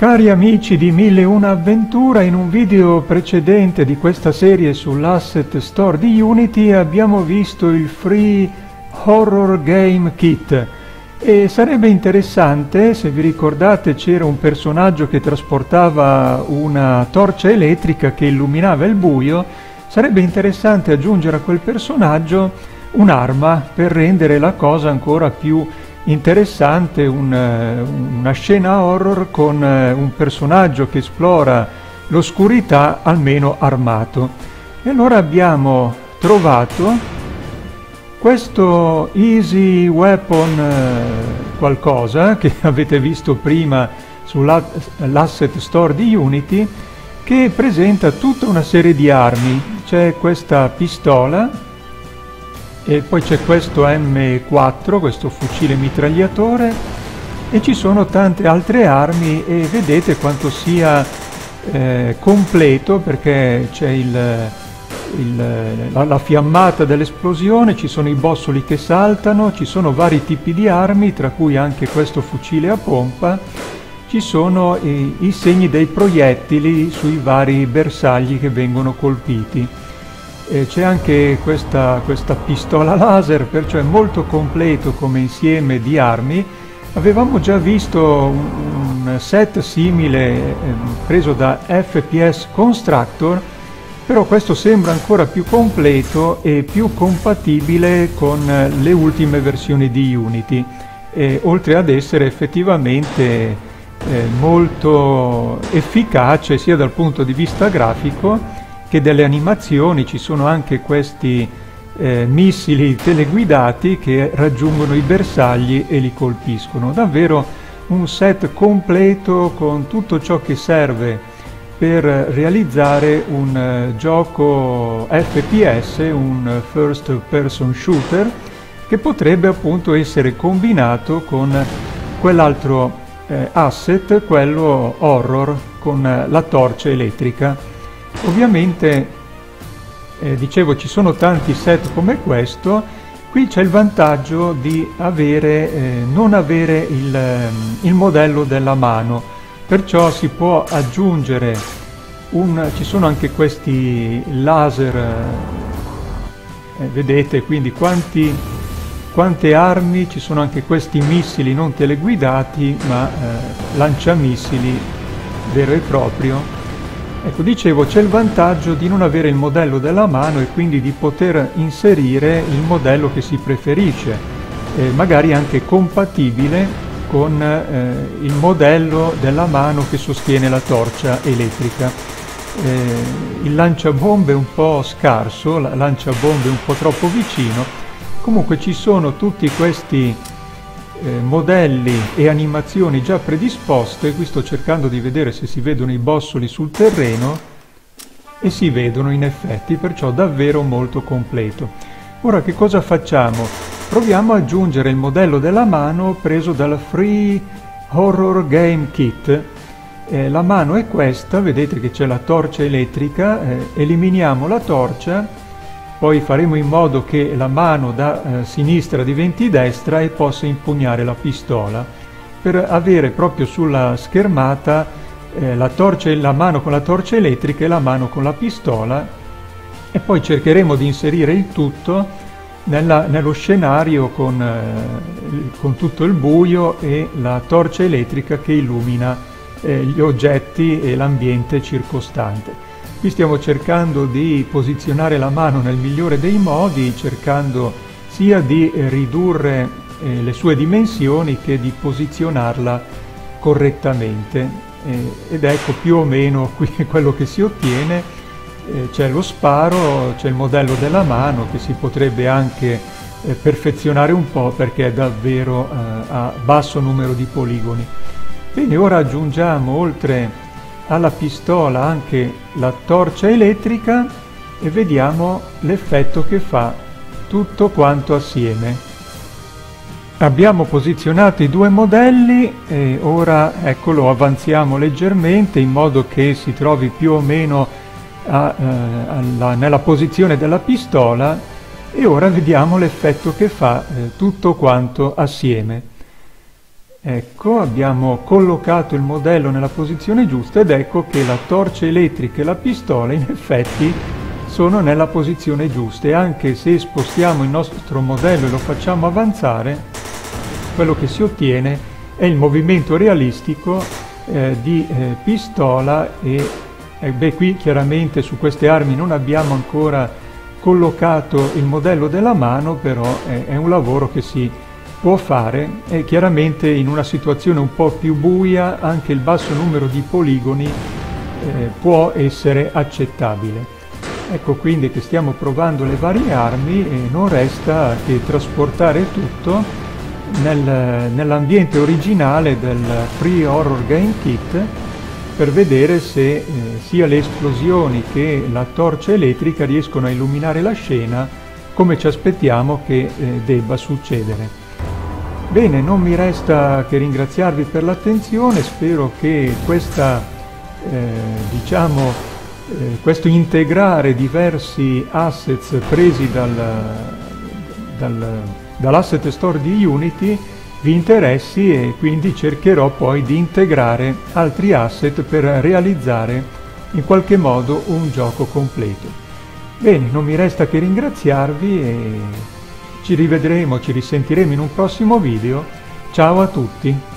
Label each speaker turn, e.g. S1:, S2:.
S1: Cari amici di Mille Una Avventura, in un video precedente di questa serie sull'Asset Store di Unity abbiamo visto il Free Horror Game Kit. E sarebbe interessante, se vi ricordate c'era un personaggio che trasportava una torcia elettrica che illuminava il buio, sarebbe interessante aggiungere a quel personaggio un'arma per rendere la cosa ancora più interessante un, eh, una scena horror con eh, un personaggio che esplora l'oscurità almeno armato. E allora abbiamo trovato questo Easy Weapon eh, qualcosa che avete visto prima sull'asset store di Unity che presenta tutta una serie di armi. C'è questa pistola e poi c'è questo M4, questo fucile mitragliatore e ci sono tante altre armi e vedete quanto sia eh, completo perché c'è la, la, fiammata dell'esplosione, ci sono i bossoli che saltano, ci sono vari tipi di armi, tra cui anche questo fucile a pompa, ci sono i, i segni dei proiettili sui vari bersagli che vengono colpiti. E c'è anche questa, questa, pistola laser, perciò è molto completo come insieme di armi. Avevamo già visto un, un set simile eh, preso da FPS Constructor, però questo sembra ancora più completo e più compatibile con le ultime versioni di Unity, e, oltre ad essere effettivamente eh, molto efficace sia dal punto di vista grafico che delle animazioni ci sono anche questi eh, missili teleguidati che raggiungono i bersagli e li colpiscono. Davvero un set completo con tutto ciò che serve per realizzare un uh, gioco FPS, un first person shooter, che potrebbe appunto essere combinato con quell'altro eh, asset, quello horror, con uh, la torcia elettrica. Ovviamente, eh, dicevo, ci sono tanti set come questo, qui c'è il vantaggio di avere, eh, non avere il, ehm, il, modello della mano, perciò si può aggiungere un, ci sono anche questi laser, eh, vedete quindi quanti, quante armi, ci sono anche questi missili non teleguidati ma eh, lanciamissili vero e proprio Ecco, dicevo, c'è il vantaggio di non avere il modello della mano e quindi di poter inserire il modello che si preferisce, eh, magari anche compatibile con eh, il modello della mano che sostiene la torcia elettrica. Eh, il lanciabombe è un po' scarso, il lanciabombe è un po' troppo vicino, comunque ci sono tutti questi eh, modelli e animazioni già predisposte, qui sto cercando di vedere se si vedono i bossoli sul terreno e si vedono in effetti, perciò davvero molto completo. Ora che cosa facciamo? Proviamo ad aggiungere il modello della mano preso dal Free Horror Game Kit. Eh, la mano è questa, vedete che c'è la torcia elettrica, eh, eliminiamo la torcia poi faremo in modo che la mano da eh, sinistra diventi destra e possa impugnare la pistola per avere proprio sulla schermata eh, la, torcia, la mano con la torcia elettrica e la mano con la pistola e poi cercheremo di inserire il tutto nella, nello scenario con, eh, con, tutto il buio e la torcia elettrica che illumina eh, gli oggetti e l'ambiente circostante. Qui stiamo cercando di posizionare la mano nel migliore dei modi, cercando sia di eh, ridurre eh, le sue dimensioni che di posizionarla correttamente. Eh, ed ecco più o meno qui quello che si ottiene. Eh, c'è lo sparo, c'è il modello della mano che si potrebbe anche eh, perfezionare un po' perché è davvero eh, a basso numero di poligoni. Bene, ora aggiungiamo oltre alla pistola anche la torcia elettrica e vediamo l'effetto che fa tutto quanto assieme. Abbiamo posizionato i due modelli e ora ecco lo avanziamo leggermente in modo che si trovi più o meno a, eh, alla, nella posizione della pistola e ora vediamo l'effetto che fa eh, tutto quanto assieme. Ecco, abbiamo collocato il modello nella posizione giusta ed ecco che la torcia elettrica e la pistola in effetti sono nella posizione giusta. E anche se spostiamo il nostro modello e lo facciamo avanzare, quello che si ottiene è il movimento realistico eh, di eh, pistola e eh, beh, qui chiaramente su queste armi non abbiamo ancora collocato il modello della mano, però è, è un lavoro che si può fare e chiaramente in una situazione un po' più buia anche il basso numero di poligoni eh, può essere accettabile. Ecco quindi che stiamo provando le varie armi e non resta che trasportare tutto nel, nell'ambiente originale del Free Horror Game Kit per vedere se eh, sia le esplosioni che la torcia elettrica riescono a illuminare la scena come ci aspettiamo che eh, debba succedere. Bene, non mi resta che ringraziarvi per l'attenzione, spero che questa, eh, diciamo, eh, questo integrare diversi assets presi dal, dal, dall'asset store di Unity vi interessi e quindi cercherò poi di integrare altri asset per realizzare in qualche modo un gioco completo. Bene, non mi resta che ringraziarvi e ci rivedremo, ci risentiremo in un prossimo video. Ciao a tutti!